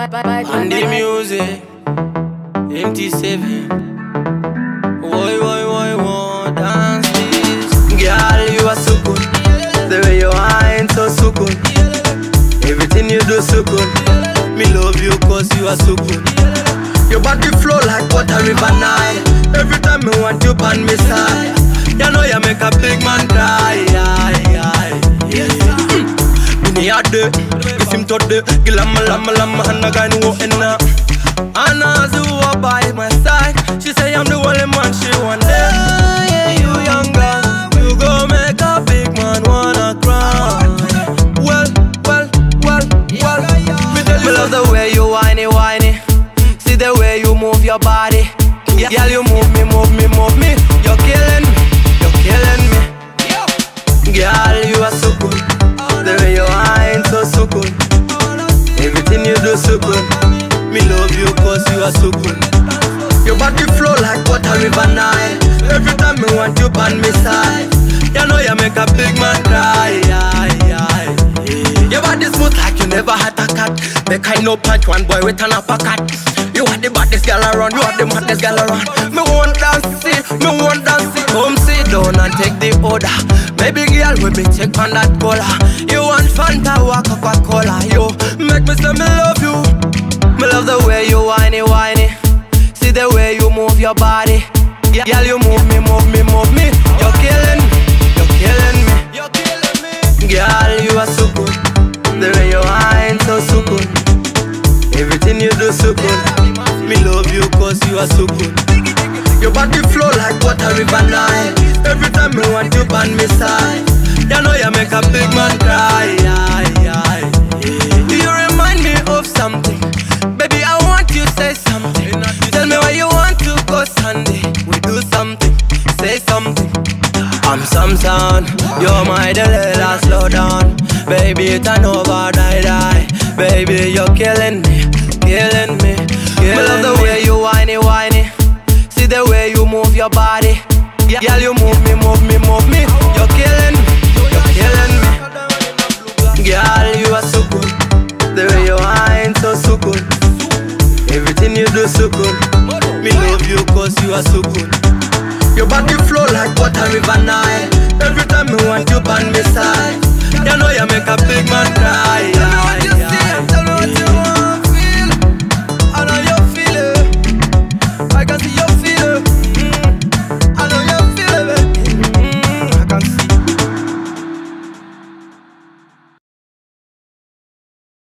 And the music, MT7. Why, why, why, why, dance this? Girl, you are so good. The way you whine, so, so good. Everything you do, so good. Me love you, cause you are so good. Your body flow like water, river Nile. Every time me want you on me side. You know you make a big man cry. Yeah. Bini ade, isim tode, gilama lama lama hana gani wo ena. Anna Zua by my side, she say I'm the only man she want there. You young girl, you go make a big man wanna cry. Well, well, well, well. Me, tell you me love the way you whiny, whiny. See the way you move your body. Yeah, girl, you move me, move me, move me. You're killing me, you're killing me. Girl, you are so good. The way you whine, you do so good. Me love you cause you are so good. Your body flow like water river Nile. Every time me want you on me side. You know you make a big man cry. Your body smooth like you never had a cat. Make I no punch one boy with an uppercut. You are the baddest girl around, you are the maddest girl around. Me want dance, see, me want dance. Come sit down and take the order. Baby girl, we be take on that cola. You want Fanta or Coca-Cola? Yo, body. Yeah, girl, you move me, move me, move me. You're killing me, you're killing me. You're killing me. Girl, you are so good. The way you whine, so so good. Everything you do so good. Me love you cause you are so good. Your body flow like water river Nile. Every time me want you on me side. You know you make a big man cry. I'm Samson, you're my Delilah, slow down. Baby, turn over, die, die Baby, you're killing me, killing me, killing me love the way you whiny, whiny. See the way you move your body. Yeah, girl, you move me, move me, move me. You're killing me like water river Nile Every time me want you by my side. You know you make a big man